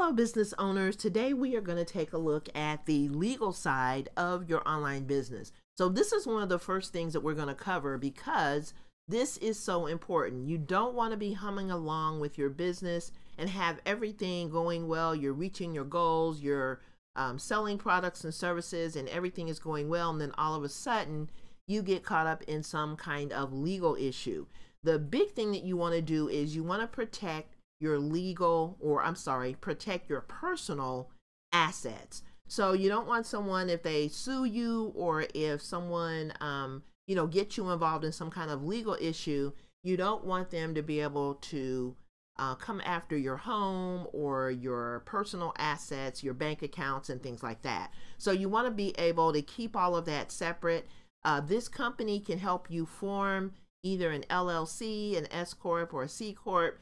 Hello, business owners. Today we are going to take a look at the legal side of your online business. So, this is one of the first things that we're going to cover because this is so important. You don't want to be humming along with your business and have everything going well. You're reaching your goals, you're um, selling products and services, and everything is going well. And then all of a sudden, you get caught up in some kind of legal issue. The big thing that you want to do is you want to protect your legal, or I'm sorry, protect your personal assets. So you don't want someone, if they sue you or if someone, um, you know, get you involved in some kind of legal issue, you don't want them to be able to uh, come after your home or your personal assets, your bank accounts, and things like that. So you want to be able to keep all of that separate. Uh, this company can help you form either an LLC, an S Corp, or a C Corp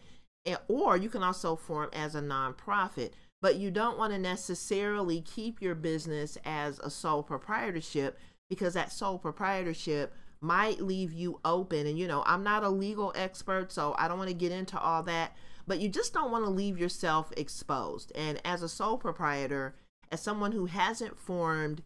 or you can also form as a nonprofit but you don't want to necessarily keep your business as a sole proprietorship because that sole proprietorship might leave you open. And you know i'm not a legal expert so i don't want to get into all that but you just don't want to leave yourself exposed. And as a sole proprietor as someone who hasn't formed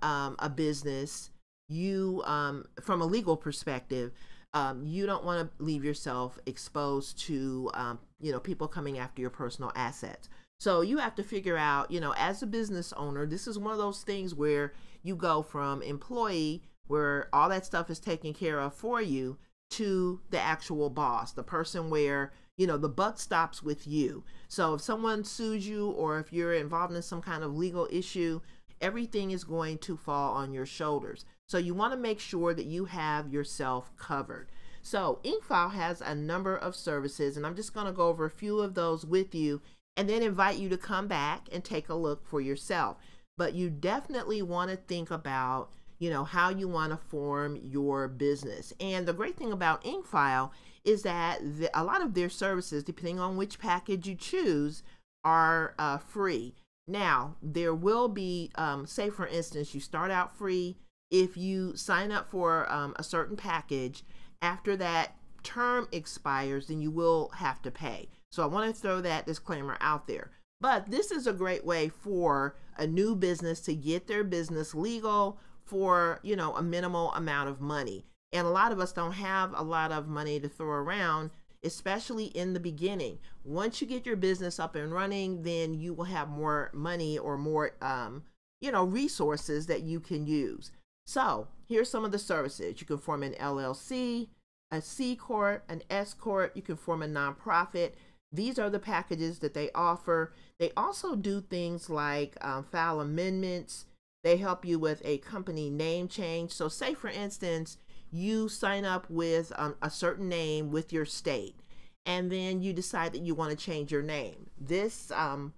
um, a business you um, from a legal perspective um, you don't want to leave yourself exposed to um, you know people coming after your personal assets. So you have to figure out you know as a business owner this is one of those things where you go from employee where all that stuff is taken care of for you to the actual boss the person where you know the buck stops with you. So if someone sues you or if you're involved in some kind of legal issue everything is going to fall on your shoulders so you want to make sure that you have yourself covered. So IncFile has a number of services, and I'm just going to go over a few of those with you and then invite you to come back and take a look for yourself. But you definitely want to think about, you know, how you want to form your business. And the great thing about IncFile is that the, a lot of their services, depending on which package you choose, are uh, free. Now, there will be, um, say for instance, you start out free, if you sign up for um, a certain package, after that term expires, then you will have to pay. So I want to throw that disclaimer out there. But this is a great way for a new business to get their business legal for, you know, a minimal amount of money. And a lot of us don't have a lot of money to throw around, especially in the beginning. Once you get your business up and running, then you will have more money or more, um, you know, resources that you can use. So here's some of the services. You can form an LLC, a C Corp, an S Corp. You can form a nonprofit. These are the packages that they offer. They also do things like um, file amendments. They help you with a company name change. So say for instance, you sign up with um, a certain name with your state and then you decide that you want to change your name. This um,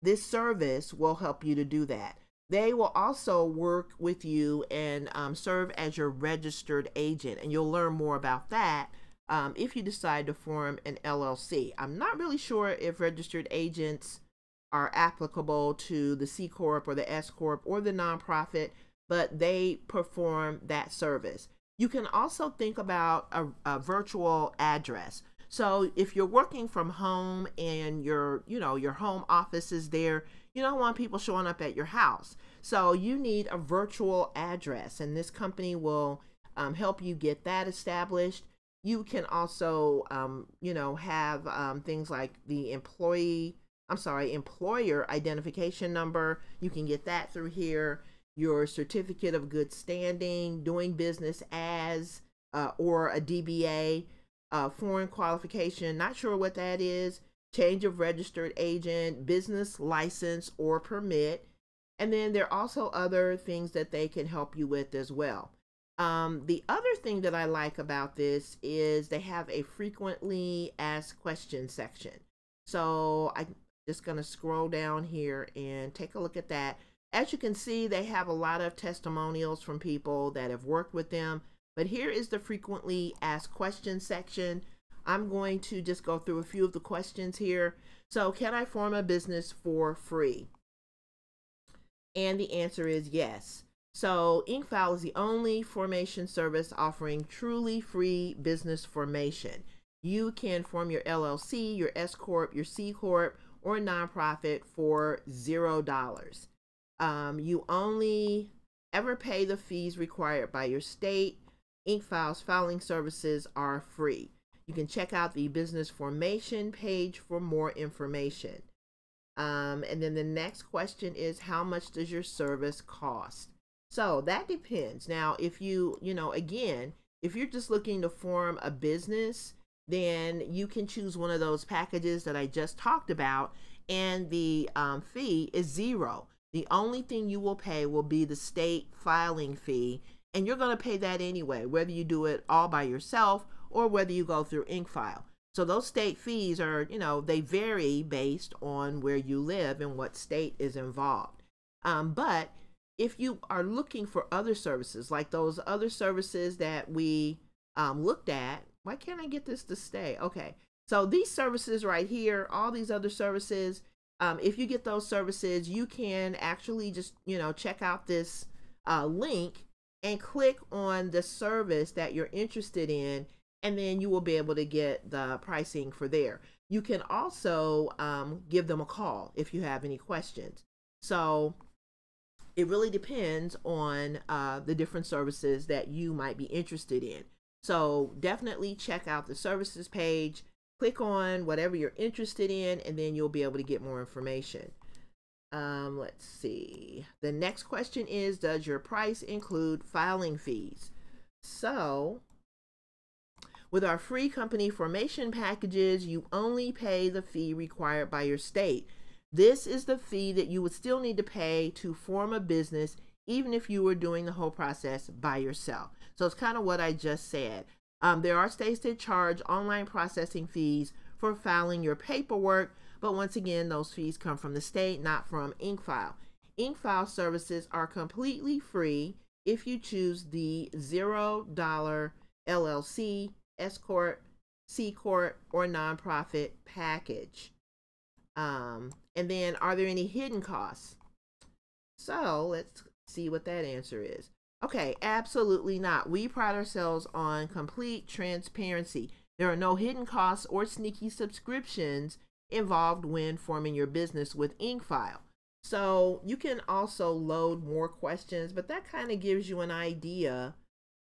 this service will help you to do that. They will also work with you and um, serve as your registered agent, and you'll learn more about that um, if you decide to form an LLC. I'm not really sure if registered agents are applicable to the C Corp or the S Corp or the nonprofit, but they perform that service. You can also think about a, a virtual address. So if you're working from home and your, you know, your home office is there, you don't want people showing up at your house. So you need a virtual address, and this company will um, help you get that established. You can also, um, you know, have um, things like the employee, I'm sorry, employer identification number. You can get that through here. Your certificate of good standing, doing business as, uh, or a DBA, uh, foreign qualification. Not sure what that is change of registered agent, business license or permit. And then there are also other things that they can help you with as well. Um, the other thing that I like about this is they have a frequently asked questions section. So I'm just going to scroll down here and take a look at that. As you can see, they have a lot of testimonials from people that have worked with them. But here is the frequently asked questions section. I'm going to just go through a few of the questions here. So, can I form a business for free? And the answer is yes. So, IncFile is the only formation service offering truly free business formation. You can form your LLC, your S Corp, your C Corp, or nonprofit for zero dollars. Um, you only ever pay the fees required by your state. IncFile's filing services are free. You can check out the business formation page for more information. Um, and then the next question is how much does your service cost? So that depends. Now, if you, you know, again, if you're just looking to form a business, then you can choose one of those packages that I just talked about, and the um, fee is zero. The only thing you will pay will be the state filing fee, and you're going to pay that anyway, whether you do it all by yourself or whether you go through Incfile. So those state fees are, you know, they vary based on where you live and what state is involved. Um, but if you are looking for other services, like those other services that we um, looked at, why can't I get this to stay? Okay, so these services right here, all these other services, um, if you get those services, you can actually just, you know, check out this uh, link and click on the service that you're interested in and then you will be able to get the pricing for there. You can also um, give them a call if you have any questions. So it really depends on uh, the different services that you might be interested in. So definitely check out the services page, click on whatever you're interested in, and then you'll be able to get more information. Um, let's see. The next question is Does your price include filing fees? So with our free company formation packages, you only pay the fee required by your state. This is the fee that you would still need to pay to form a business, even if you were doing the whole process by yourself. So it's kind of what I just said. Um, there are states that charge online processing fees for filing your paperwork, but once again, those fees come from the state, not from Incfile. Incfile services are completely free if you choose the $0 LLC S Corp, C Corp, or nonprofit package. Um, and then, are there any hidden costs? So let's see what that answer is. Okay, absolutely not. We pride ourselves on complete transparency. There are no hidden costs or sneaky subscriptions involved when forming your business with IncFile. So you can also load more questions, but that kind of gives you an idea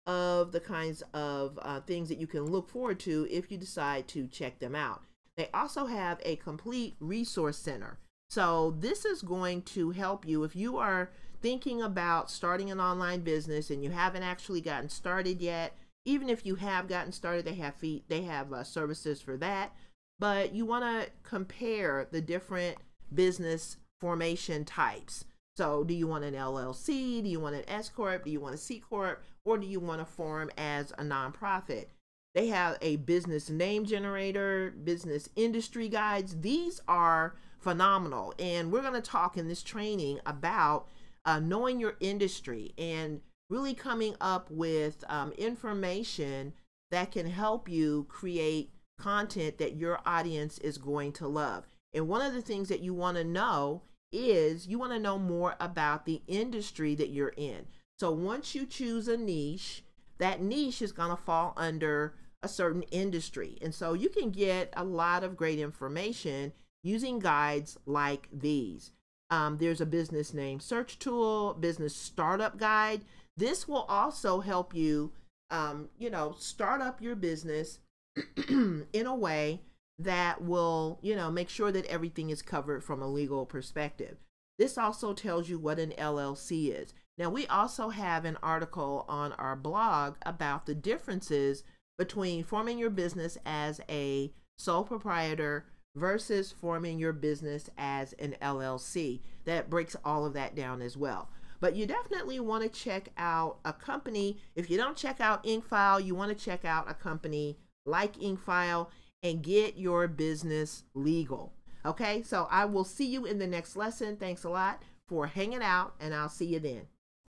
of the kinds of uh, things that you can look forward to if you decide to check them out. They also have a complete resource center. So this is going to help you if you are thinking about starting an online business and you haven't actually gotten started yet. Even if you have gotten started, they have fee, they have uh, services for that. But you want to compare the different business formation types. So, do you want an LLC? Do you want an S corp? Do you want a C corp? or do you want to form as a nonprofit? They have a business name generator, business industry guides. These are phenomenal. And we're going to talk in this training about uh, knowing your industry and really coming up with um, information that can help you create content that your audience is going to love. And one of the things that you want to know is you want to know more about the industry that you're in. So once you choose a niche, that niche is going to fall under a certain industry. And so you can get a lot of great information using guides like these. Um, there's a business name search tool, business startup guide. This will also help you, um, you know, start up your business in a way that will, you know, make sure that everything is covered from a legal perspective. This also tells you what an LLC is. Now, we also have an article on our blog about the differences between forming your business as a sole proprietor versus forming your business as an LLC. That breaks all of that down as well. But you definitely want to check out a company. If you don't check out Incfile, you want to check out a company like Incfile and get your business legal. Okay, so I will see you in the next lesson. Thanks a lot for hanging out, and I'll see you then.